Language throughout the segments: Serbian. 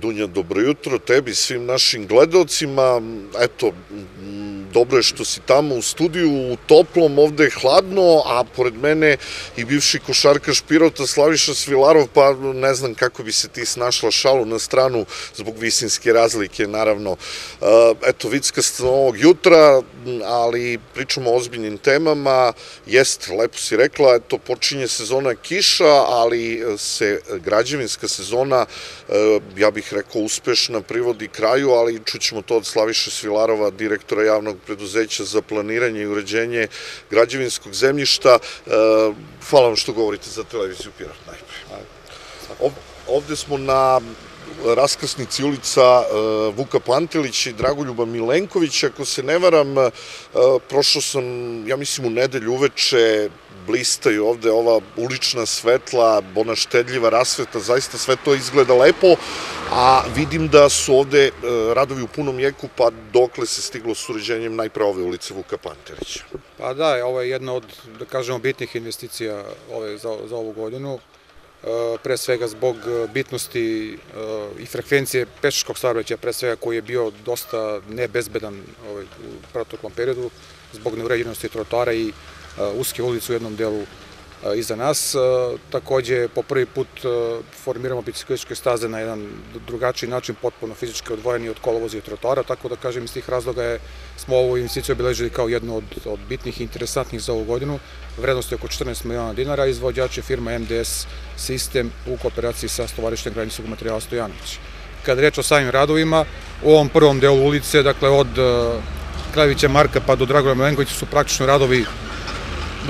Dunja, dobro jutro tebi, svim našim gledalcima. Eto, dobro je što si tamo u studiju, u toplom, ovde je hladno, a pored mene i bivši košarkaš Pirota Slaviša Svilarov, pa ne znam kako bi se ti snašla šalu na stranu zbog visinske razlike, naravno. Eto, vicka ovog jutra, ali pričamo o ozbiljnim temama, jest, lepo si rekla, eto, počinje sezona kiša, ali se građevinska sezona, ja bih rekao, uspešna privodi kraju, ali čućemo to od Slaviša Svilarova, direktora javnog preduzeća za planiranje i uređenje građevinskog zemljišta. Hvala vam što govorite za televiziju Pirot najpre. Ovde smo na raskrsnici ulica Vuka Pantelića i Dragoljuba Milenkovića, ako se ne varam, prošao sam, ja mislim, u nedelju uveče, blistaju ovde ova ulična svetla, ona štedljiva rasveta, zaista sve to izgleda lepo, a vidim da su ovde radovi u punom jeku, pa dokle se stiglo s uređenjem najpre ove ulice Vuka Pantelića? Pa da, ovo je jedna od, da kažemo, bitnih investicija ove, za, za ovu godinu pre svega zbog bitnosti i frekvencije pešačkog saobraćaja, pre svega koji je bio dosta nebezbedan ovaj, u protoklom periodu, zbog neuređenosti trotoara i uske ulice u jednom delu iza nas. Takođe, po prvi put formiramo biciklističke staze na jedan drugačiji način, potpuno fizički odvojeni od kolovoza i trotoara, tako da kažem iz tih razloga je, smo ovu investiciju obiležili kao jednu od, od bitnih i interesantnih za ovu godinu. Vrednost je oko 14 miliona dinara, izvođač je firma MDS Sistem u kooperaciji sa stovarištem građanskog materijala Stojanović. Kada reč o samim radovima, u ovom prvom delu ulice, dakle od Krajevića Marka pa do Dragoja Milenkovića su praktično radovi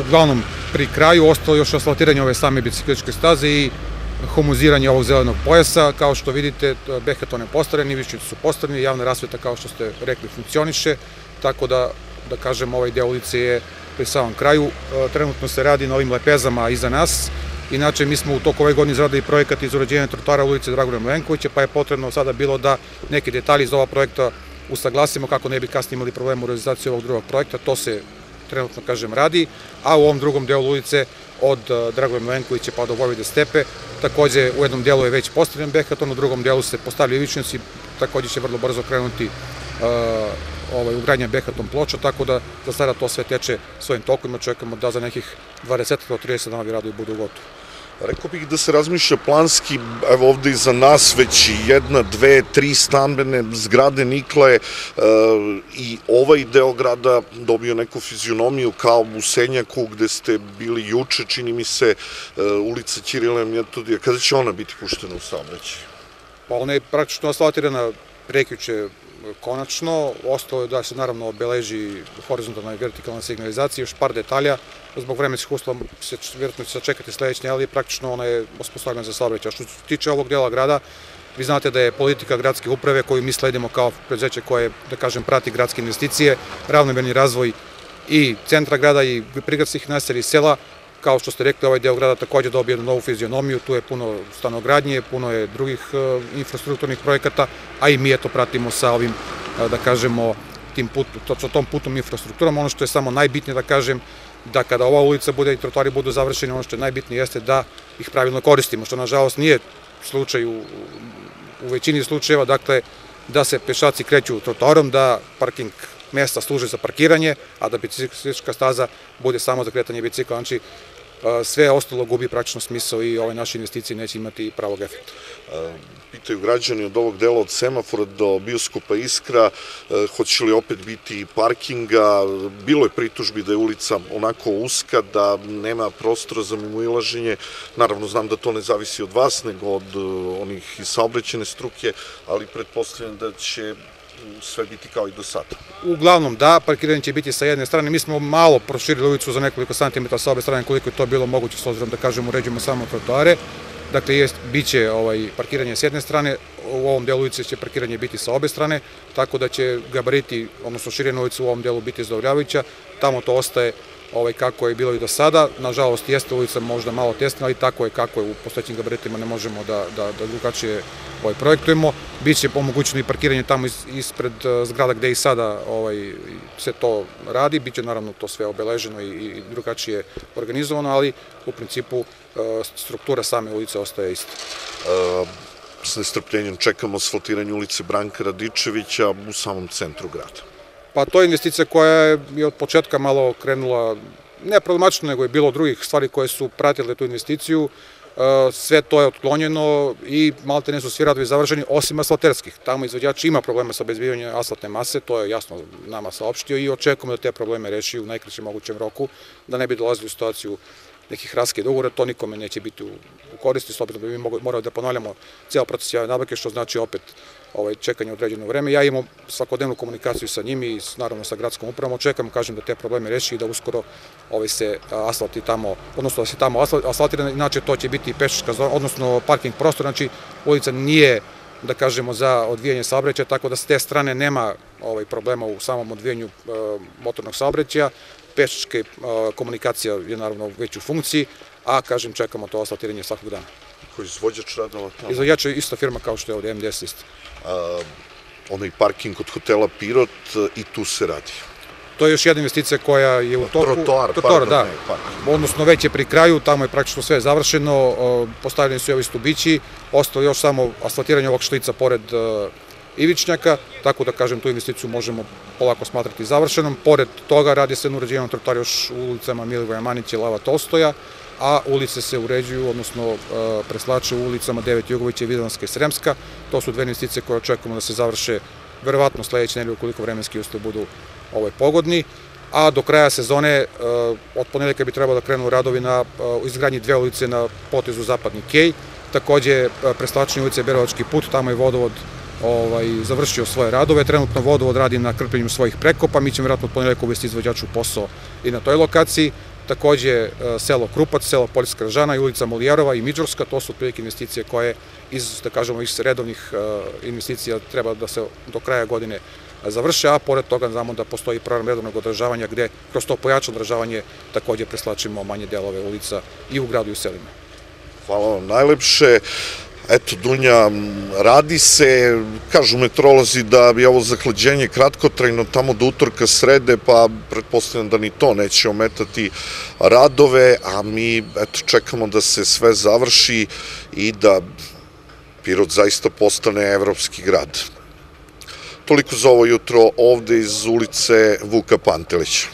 uglavnom pri kraju, ostalo još asfaltiranje ove same bicikličke staze i homoziranje ovog zelenog pojasa. Kao što vidite, behaton je postavljen, ivičnici su postavljeni, javna rasveta, kao što ste rekli, funkcioniše, tako da, da kažem, ovaj deo ulice je pri samom kraju. Trenutno se radi na ovim lepezama iza nas, Inače, mi smo u toku ove godine izradili projekat iz uređenja trotara ulice Dragolja Milenkovića, pa je potrebno sada bilo da neke detalje iz ova projekta usaglasimo kako ne bi kasnije imali problema u realizaciji ovog drugog projekta. To se trenutno, kažem, radi, a u ovom drugom delu ulice od Dragoja Milenkovića pa do Vojvode Stepe, takođe u jednom delu je već postavljen behaton, u drugom delu se postavljaju ivičnici, takođe će vrlo brzo krenuti ovaj, ugradnja behaton ploča, tako da za sada to sve teče svojim tokovima, čekamo da za nekih 20 do 30 dana radovi budu gotovi. Rekao bih da se razmišlja planski, evo ovde iza nas već jedna, dve, tri stambene zgrade nikle e, i ovaj deo grada dobio neku fizionomiju kao u Senjaku gde ste bili juče, čini mi se, e, ulica Ćirila Mjetodija. Kada će ona biti puštena u saobraćaj? Pa ona je praktično asfaltirana prekjuče konačno. Ostalo je da se naravno obeleži horizontalna i vertikalna signalizacija, još par detalja. Zbog vremenskih uslova se vjerojatno će sačekati sledećnje, ali praktično ona je osposobljena za saobraćaj. Što se tiče ovog dela grada, vi znate da je politika gradske uprave koju mi sledimo kao preduzeće koje, da kažem, prati gradske investicije, ravnomerni razvoj i centra grada i prigradskih naselja i sela, Kao što ste rekli, ovaj deo grada takođe dobije jednu novu fizionomiju, tu je puno stanogradnje, puno je drugih infrastrukturnih projekata, a i mi eto pratimo sa ovim, da kažemo, tim put, to, tom putom infrastrukturom. Ono što je samo najbitnije da kažem, da kada ova ulica bude i trotoari budu završeni, ono što je najbitnije jeste da ih pravilno koristimo, što nažalost nije slučaj u većini slučajeva, dakle, da se pešaci kreću trotoarom, da parking mesta služe za parkiranje, a da biciklistička staza bude samo za kretanje bicikla. Znači, sve ostalo gubi praktično smisao i ove naše investicije neće imati pravog efekta. Pitaju građani od ovog dela od semafora do bioskopa Iskra, hoće li opet biti parkinga, bilo je pritužbi da je ulica onako uska, da nema prostora za mimoilaženje, naravno znam da to ne zavisi od vas, nego od onih iz saobraćene struke, ali pretpostavljam da će sve biti kao i do sada. Uglavnom da, parkiranje će biti sa jedne strane, mi smo malo proširili ulicu za nekoliko santimetra sa obe strane koliko je to bilo moguće s obzirom da kažemo uređujemo samo trotoare. Dakle, jest, bit će ovaj, parkiranje s jedne strane, u ovom delu ulice će parkiranje biti sa obe strane, tako da će gabariti, odnosno širina ulica u ovom delu biti zadovoljavajuća, tamo to ostaje ovaj, kako je bilo i do sada. Nažalost, jeste ulica možda malo tesna, ali tako je kako je u postojećim gabaritima, ne možemo da, da, da drugačije ovaj, projektujemo. Biće pomogućeno i parkiranje tamo ispred zgrada gde i sada ovaj, se to radi, biće naravno to sve obeleženo i, drugačije organizovano, ali u principu struktura same ulice ostaje ista. s nestrpljenjem čekamo asfaltiranje ulice Branka Radičevića u samom centru grada. Pa to je investicija koja je od početka malo krenula, ne problematično, nego je bilo drugih stvari koje su pratile tu investiciju. E, sve to je otklonjeno i malte ne su svi radovi završeni, osim asfalterskih. Tamo izvođač ima problema sa obezbivanjem asfaltne mase, to je jasno nama saopštio i očekujemo da te probleme reši u najkraćem mogućem roku, da ne bi dolazili u situaciju nekih raskida ugovora, to nikome neće biti u, u koristi, slobodno da mi morali da ponavljamo cijel proces javne nabavke, što znači opet ovaj, čekanje određeno vreme. Ja imam svakodnevnu komunikaciju sa njimi i naravno sa gradskom upravom, očekam, kažem da te probleme reši i da uskoro ovaj, se asfalti tamo, odnosno da se tamo asfaltira, inače to će biti pešačka zona, odnosno parking prostor, znači ulica nije da kažemo za odvijanje saobraćaja, tako da s te strane nema ovaj problema u samom odvijanju e, motornog saobraćaja pešačke komunikacija je naravno već u funkciji, a kažem čekamo to asfaltiranje svakog dana. Koji izvođač radova tamo? Izvođač je ista firma kao što je ovde MDS isto. A, onaj parking kod hotela Pirot i tu se radi. To je još jedna investicija koja je u toku. Trotoar, pardon, da. ne. Odnosno već je pri kraju, tamo je praktično sve završeno, postavljeni su i ovi stubići, ostalo još samo asfaltiranje ovog šlica pored Ivičnjaka, tako da kažem tu investiciju možemo polako smatrati završenom. Pored toga radi se na uređenom trotoar još u ulicama Milivoja Manića i Lava Tolstoja, a ulice se uređuju, odnosno e, preslače u ulicama 9 Jugovića Vidanska i Sremska. To su dve investicije koje očekujemo da se završe verovatno sledeće nedelje ukoliko vremenski uslovi budu ovaj, pogodni a do kraja sezone e, od ponedeljka bi trebalo da krenu radovi na e, izgradnji dve ulice na potezu Zapadni Kej, takođe preslačenje ulice Berovački put, tamo je vodovod ovaj, završio svoje radove. Trenutno vodovod radi na krpljenju svojih prekopa, mi ćemo vjerojatno ponedjeljak uvesti izvođaču posao i na toj lokaciji. Takođe e, selo Krupac, selo Poljska Ražana i ulica Molijarova i Miđorska, to su otprilike investicije koje iz, da kažemo, iz redovnih e, investicija treba da se do kraja godine završe, a pored toga znamo da postoji program redovnog održavanja gde kroz to pojačano održavanje takođe preslačimo manje delove ulica i u gradu i u selima. Hvala vam najlepše. Eto, Dunja, radi se, kažu metrolozi da bi ovo zahlađenje kratkotrajno tamo do utorka srede, pa pretpostavljam da ni to neće ometati radove, a mi eto, čekamo da se sve završi i da Pirot zaista postane evropski grad. Toliko za ovo jutro ovde iz ulice Vuka Pantelića.